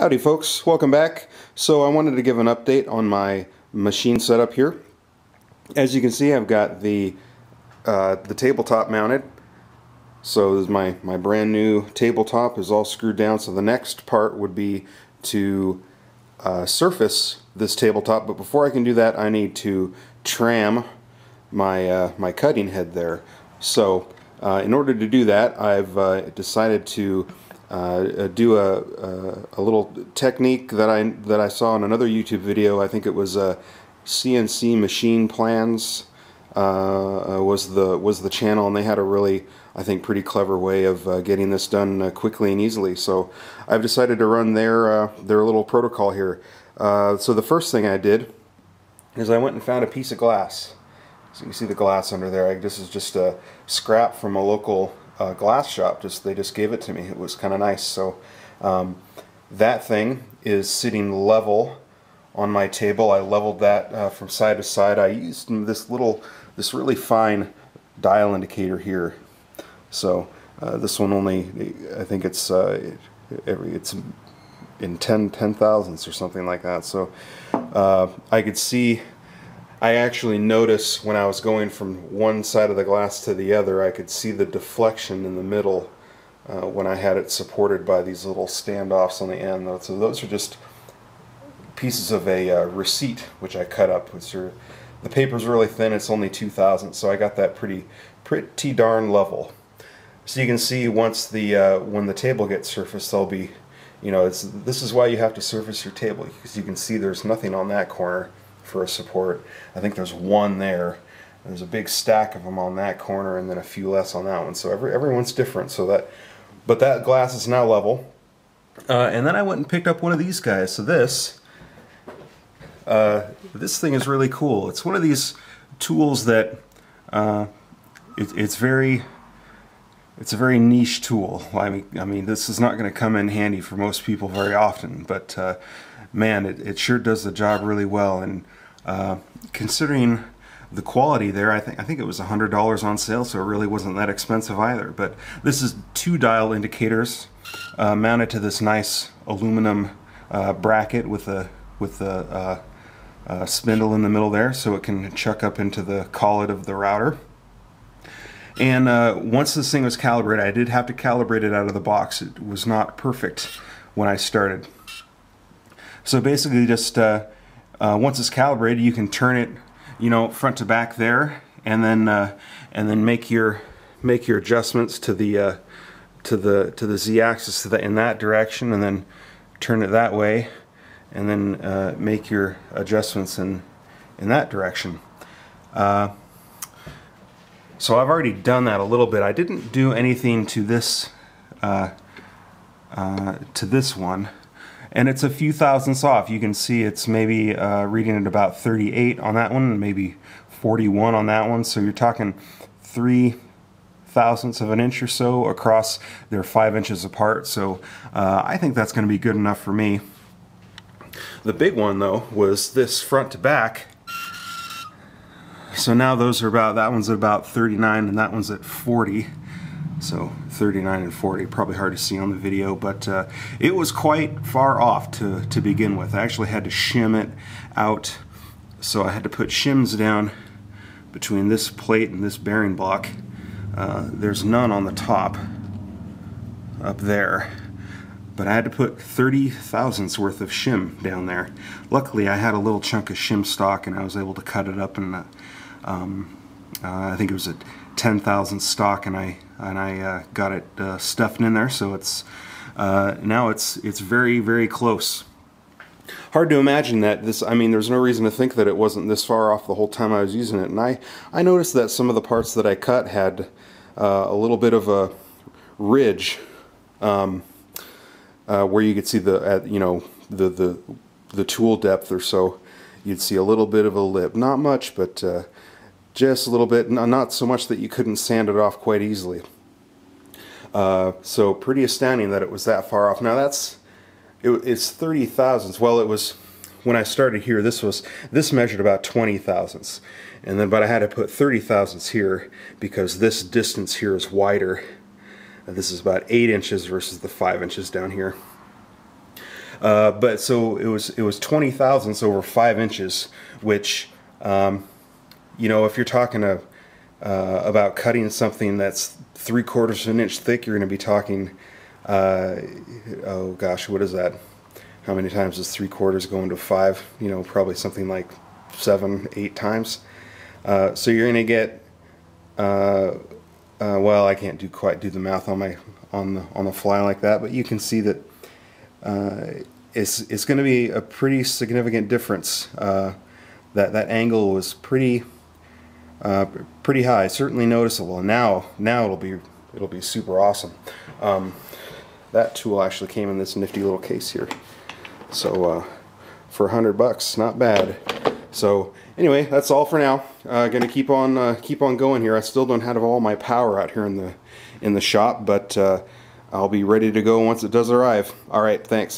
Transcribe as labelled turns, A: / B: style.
A: Howdy folks, welcome back. So I wanted to give an update on my machine setup here. As you can see I've got the uh, the tabletop mounted. So my, my brand new tabletop is all screwed down so the next part would be to uh, surface this tabletop but before I can do that I need to tram my, uh, my cutting head there. So uh, in order to do that I've uh, decided to uh, do a, a, a, little technique that I that I saw in another YouTube video. I think it was uh, CNC Machine Plans uh, uh, was the was the channel, and they had a really I think pretty clever way of uh, getting this done quickly and easily. So I've decided to run their their little protocol here. so the first thing I did is I went and found a piece of glass. So you can see the glass under there. I, this is just a scrap from a local uh, glass shop. Just they just gave it to me. It was kind of nice. So um, that thing is sitting level on my table. I leveled that uh, from side to side. I used this little, this really fine dial indicator here. So uh, this one only, I think it's uh, every it's in 10 ten thousandths or something like that. So uh, I could see I actually noticed when I was going from one side of the glass to the other, I could see the deflection in the middle uh, when I had it supported by these little standoffs on the end. So those are just pieces of a uh, receipt which I cut up. Which are, the paper's really thin, it's only 2000, so I got that pretty pretty darn level. So you can see once the uh, when the table gets surfaced, I'll be, you know, it's this is why you have to surface your table because you can see there's nothing on that corner for a support. I think there's one there. There's a big stack of them on that corner and then a few less on that one. So every, everyone's different. So that, but that glass is now level. Uh, and then I went and picked up one of these guys. So this, uh, this thing is really cool. It's one of these tools that uh, it, it's very it's a very niche tool. I mean, I mean, this is not going to come in handy for most people very often, but uh, man, it, it sure does the job really well. And uh, considering the quality there, I think I think it was $100 on sale, so it really wasn't that expensive either. But this is two dial indicators uh, mounted to this nice aluminum uh, bracket with a with a, uh, uh, spindle in the middle there, so it can chuck up into the collet of the router. And uh, once this thing was calibrated, I did have to calibrate it out of the box. It was not perfect when I started. So basically just uh, uh, once it's calibrated you can turn it you know front to back there and then uh, and then make your make your adjustments to the uh, to the to the z-axis in that direction and then turn it that way and then uh, make your adjustments in in that direction. So I've already done that a little bit. I didn't do anything to this uh, uh, to this one and it's a few thousandths off. You can see it's maybe uh, reading at about 38 on that one, maybe 41 on that one. So you're talking three thousandths of an inch or so across. They're five inches apart. So uh, I think that's going to be good enough for me. The big one though was this front to back. So now those are about, that one's at about 39 and that one's at 40. So 39 and 40, probably hard to see on the video, but uh, it was quite far off to, to begin with. I actually had to shim it out, so I had to put shims down between this plate and this bearing block. Uh, there's none on the top up there, but I had to put 30 thousandths worth of shim down there. Luckily, I had a little chunk of shim stock and I was able to cut it up and uh, um, uh, I think it was a 10,000 stock and I and I uh, got it uh, stuffed in there. So it's uh, now it's it's very very close. Hard to imagine that this I mean there's no reason to think that it wasn't this far off the whole time I was using it. And I I noticed that some of the parts that I cut had uh, a little bit of a ridge um, uh, where you could see the you know the the the tool depth or so. You'd see a little bit of a lip. Not much but just a little bit, not so much that you couldn't sand it off quite easily. Uh, so pretty astounding that it was that far off. Now that's, it, it's 30 thousandths. Well, it was, when I started here, this was, this measured about 20 thousandths. And then, but I had to put 30 thousandths here because this distance here is wider. This is about 8 inches versus the 5 inches down here. Uh, but so it was it was twenty thousandths over five inches, which um, you know if you're talking a, uh, about cutting something that's three quarters of an inch thick, you're going to be talking. Uh, oh gosh, what is that? How many times is three quarters going to five? You know, probably something like seven, eight times. Uh, so you're going to get. Uh, uh, well, I can't do quite do the math on my on the on the fly like that, but you can see that uh, it's it's going to be a pretty significant difference. That that angle was pretty uh, pretty high, certainly noticeable. Now now it'll be it'll be super awesome. Um, that tool actually came in this nifty little case here, so uh, for a hundred bucks, not bad. So anyway, that's all for now. Uh, gonna keep on uh, keep on going here. I still don't have all my power out here in the in the shop, but uh, I'll be ready to go once it does arrive. All right, thanks.